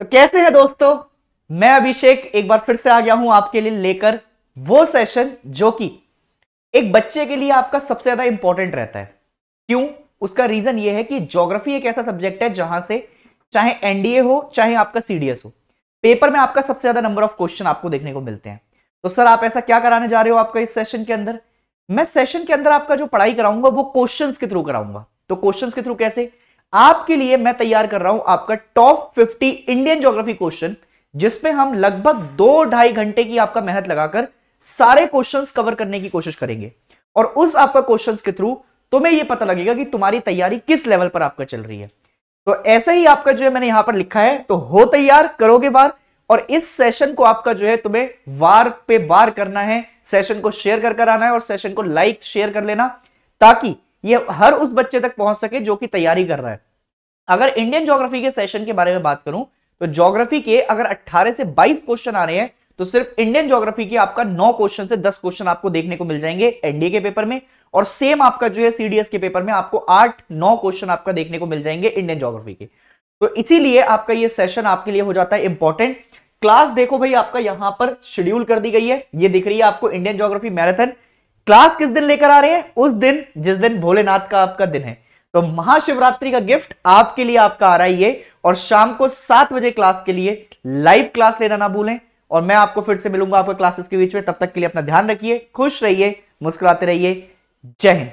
तो कैसे है दोस्तों? मैं अभिषेक एक बार फिर से आ गया हूँ आपके लिए लेकर वो सेशन जो कि एक बच्चे के लिए आपका सबसे ज़्यादा इंपॉर्टेंट रहता है। क्यों? उसका रीजन ये है कि ज्योग्राफी एक ऐसा सब्जेक्ट है जहाँ से चाहे एनडीए हो, चाहे आपका सीडीएस हो पेपर में आपका सबसे ज़्यादा नंबर ऑफ़ क्वेश्चन आपको देखने को मिलते हैं। तो सर, आप ऐसा क्या कराने जा रहे हो आपका इस सेशन के अंदर? मैं सेशन के अंदर आपका जो पढ़ाई कराऊँगा, वो क्वेश्चंस के थ्रू कराऊँगा। तो क्वेश्चंस के थ्रू कैसे? आपके लिए मैं तैयार कर रहा हूँ आपका टॉप 50 इंडियन ज्योग्राफी क्वेश्चन जिसमें हम लगभग दो ढाई घंटे की आपका मेहनत लगाकर सारे क्वेश्चंस कवर करने की कोशिश करेंगे। और उस आपका क्वेश्चंस के थ्रू तुम्हें यह पता लगेगा कि तुम्हारी तैयारी किस लेवल पर आपका चल रही है। तो ऐसे ही आपका जो है मैंने यहाँ पर लिखा है तो हो तैयार, करोगे बार और इस सेशन को आपका जो है तुम्हें वार पे वार करना है। सेशन को शेयर कर कर आना है और सेशन को लाइक शेयर कर लेना, ताकि ये हर उस बच्चे तक पहुँच सके जो कि तैयारी कर रहा है। अगर इंडियन ज्योग्राफी के सेशन के बारे में बात करूँ तो ज्योग्राफी के अगर 18 से 22 क्वेश्चन आ रहे हैं तो सिर्फ़ इंडियन ज्योग्राफी के आपका 9 क्वेश्चन से 10 क्वेश्चन आपको देखने को मिल जाएँगे एनडीए के पेपर में, और सेम आपका जो है सीडीएस के पेपर में आपको 8 9 क्वेश्चन आपका देखने को मिल जाएँगे इंडियन ज्योग्राफी के। तो इसीलिए आपका ये सेशन आपके लिए हो जाता है इंपॉर्टेंट क्लास देखो भाई, आपका यहाँ पर शेड्यूल कर दी गई है। ये दिख रही है आपको इंडियन ज्योग्राफी मैराथन क्लास किस दिन लेकर आ रहे हैं? उस दिन, जिस दिन भोलेनाथ का आपका दिन है। तो महाशिवरात्रि का गिफ्ट आपके लिए आपका आ रहा है ये, और शाम को सात बजे क्लास के लिए लाइव क्लास लेना ना भूलें। और मैं आपको फिर से मिलूँगा आपके क्लासेस के बीच में। तब तक के लिए अपना ध्यान रखिए, खुश रहिए, मुस्कुराते रहिए। जय हिंद।